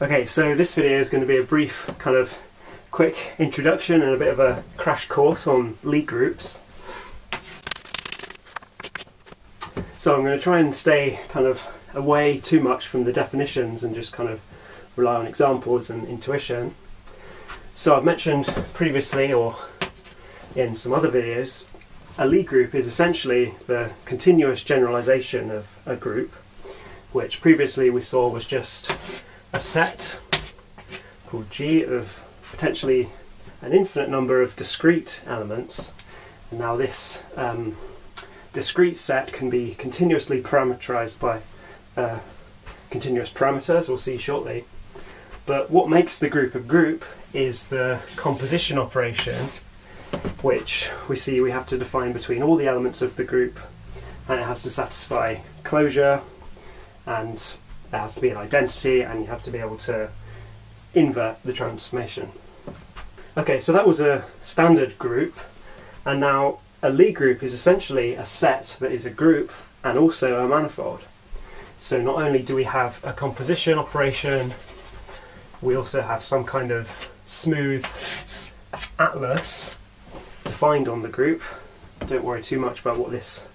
Okay, so this video is going to be a brief kind of quick introduction and a bit of a crash course on Lie groups. So I'm going to try and stay kind of away too much from the definitions and just kind of rely on examples and intuition. So I've mentioned previously or in some other videos, a Lie group is essentially the continuous generalization of a group, which previously we saw was just a set called G of potentially an infinite number of discrete elements. And now this um, discrete set can be continuously parameterized by uh, continuous parameters, we'll see shortly. But what makes the group a group is the composition operation, which we see we have to define between all the elements of the group, and it has to satisfy closure, and there has to be an identity, and you have to be able to invert the transformation. Okay, so that was a standard group, and now a Lie group is essentially a set that is a group and also a manifold. So not only do we have a composition operation, we also have some kind of smooth atlas defined on the group. Don't worry too much about what this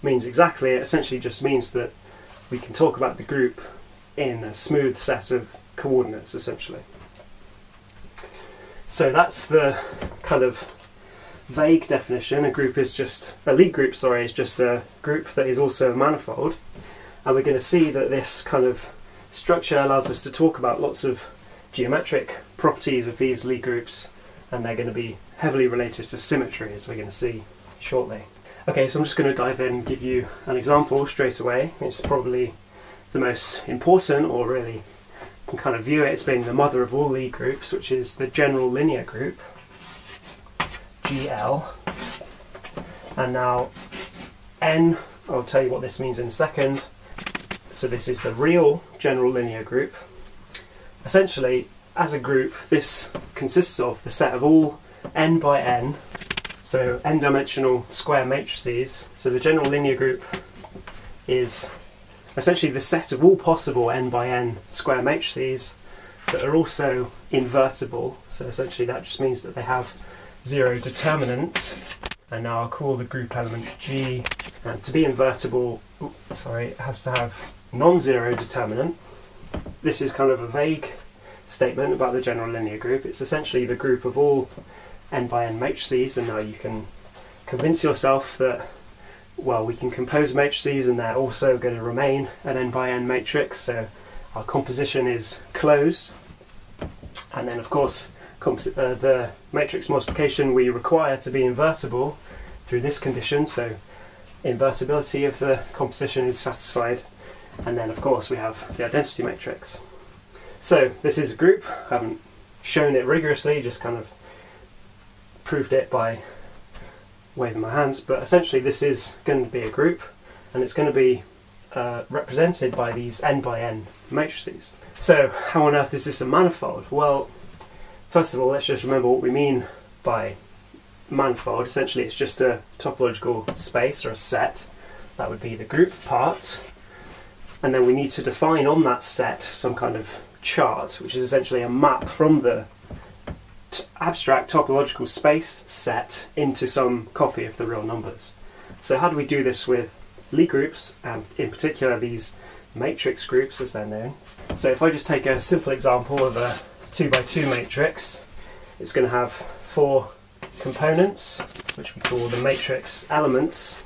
means exactly. It essentially just means that we can talk about the group in a smooth set of coordinates essentially. So that's the kind of vague definition. A group is just, a Lie group, sorry, is just a group that is also a manifold. And we're going to see that this kind of structure allows us to talk about lots of geometric properties of these Lie groups, and they're going to be heavily related to symmetry, as we're going to see shortly. Okay, so I'm just going to dive in and give you an example straight away. It's probably the most important, or really can kind of view it as being the mother of all Lie groups, which is the general linear group, GL. And now N, I'll tell you what this means in a second. So this is the real general linear group. Essentially, as a group, this consists of the set of all n by n, so n-dimensional square matrices. So the general linear group is essentially the set of all possible n by n square matrices that are also invertible. So essentially that just means that they have zero determinant. And now I'll call the group element G. And to be invertible, sorry, it has to have non-zero determinant. This is kind of a vague statement about the general linear group. It's essentially the group of all n by n matrices, and now you can convince yourself that, well, we can compose matrices and they're also going to remain an n by n matrix, so our composition is closed. And then, of course, uh, the matrix multiplication we require to be invertible through this condition, so invertibility of the composition is satisfied and then of course we have the identity matrix. So this is a group, I haven't shown it rigorously, just kind of proved it by waving my hands, but essentially this is going to be a group and it's going to be uh, represented by these n by n matrices. So how on earth is this a manifold? Well, first of all let's just remember what we mean by manifold. Essentially it's just a topological space or a set. That would be the group part and then we need to define on that set some kind of chart, which is essentially a map from the abstract topological space set into some copy of the real numbers. So how do we do this with Lie groups, and in particular these matrix groups as they're known? So if I just take a simple example of a 2 by 2 matrix, it's going to have four components, which we call the matrix elements,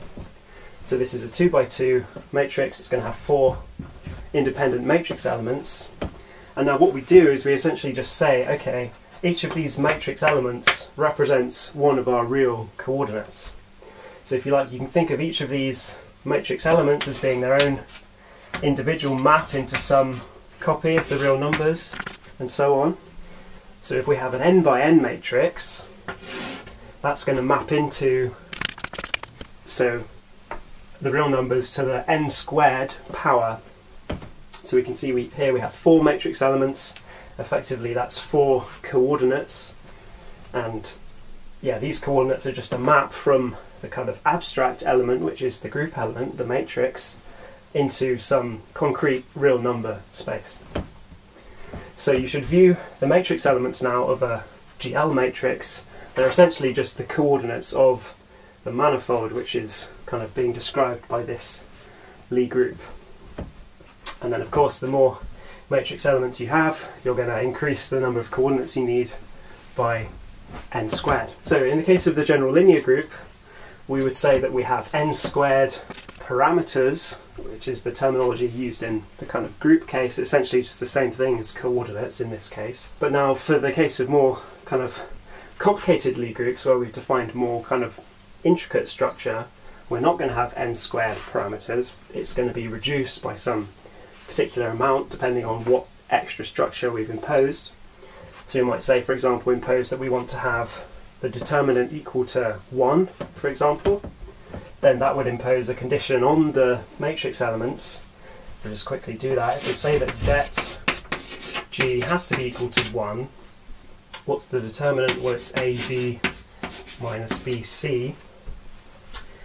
so this is a 2 by 2 matrix, it's going to have four independent matrix elements. And now what we do is we essentially just say, okay, each of these matrix elements represents one of our real coordinates. So if you like, you can think of each of these matrix elements as being their own individual map into some copy of the real numbers, and so on. So if we have an n by n matrix, that's going to map into, so the real numbers to the n squared power. So we can see we, here we have four matrix elements. Effectively, that's four coordinates. And yeah, these coordinates are just a map from the kind of abstract element, which is the group element, the matrix, into some concrete real number space. So you should view the matrix elements now of a GL matrix. They're essentially just the coordinates of the manifold, which is kind of being described by this Lie group. And then, of course, the more matrix elements you have, you're going to increase the number of coordinates you need by n squared. So in the case of the general linear group, we would say that we have n squared parameters, which is the terminology used in the kind of group case, essentially just the same thing as coordinates in this case. But now for the case of more kind of complicated Lie groups where we've defined more kind of intricate structure, we're not going to have n squared parameters. It's going to be reduced by some particular amount depending on what extra structure we've imposed. So you might say, for example, impose that we want to have the determinant equal to 1, for example. Then that would impose a condition on the matrix elements. We'll just quickly do that. If we say that det g has to be equal to 1, what's the determinant? Well, it's ad minus bc.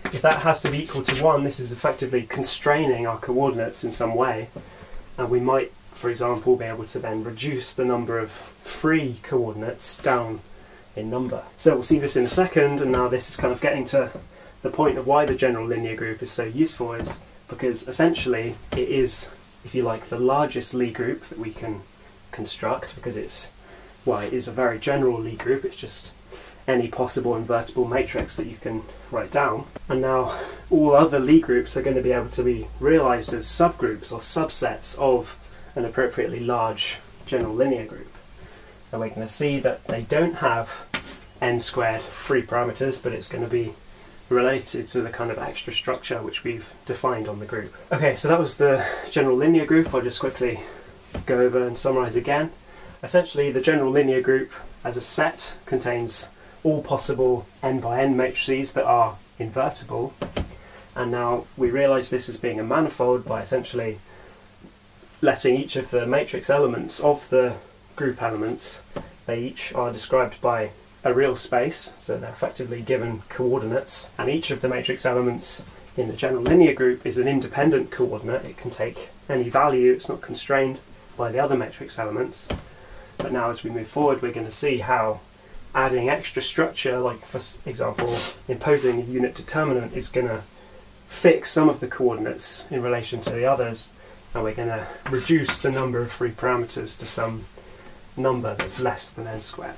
If that has to be equal to 1, this is effectively constraining our coordinates in some way. And we might, for example, be able to then reduce the number of free coordinates down in number. So we'll see this in a second, and now this is kind of getting to the point of why the general linear group is so useful is because essentially it is, if you like, the largest Lie group that we can construct because it's, well, it is a very general Lie group, it's just any possible invertible matrix that you can write down. And now all other Lie groups are going to be able to be realized as subgroups or subsets of an appropriately large general linear group. And we're going to see that they don't have n squared free parameters, but it's going to be related to the kind of extra structure which we've defined on the group. Okay, so that was the general linear group. I'll just quickly go over and summarize again. Essentially, the general linear group as a set contains all possible n by n matrices that are invertible. And now we realize this as being a manifold by essentially letting each of the matrix elements of the group elements, they each are described by a real space, so they're effectively given coordinates, and each of the matrix elements in the general linear group is an independent coordinate. It can take any value, it's not constrained by the other matrix elements. But now as we move forward, we're going to see how adding extra structure, like for example, imposing a unit determinant is going to fix some of the coordinates in relation to the others, and we're going to reduce the number of free parameters to some number that's less than n squared.